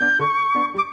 Thank you.